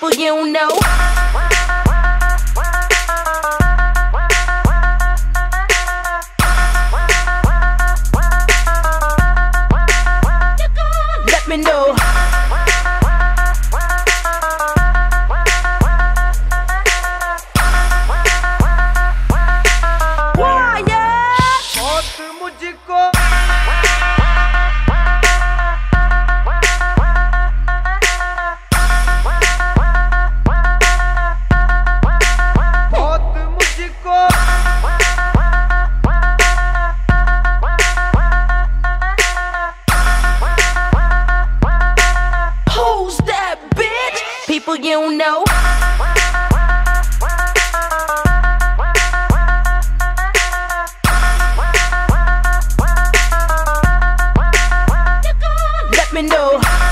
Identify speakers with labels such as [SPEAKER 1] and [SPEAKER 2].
[SPEAKER 1] people you know. people you know. Let me know.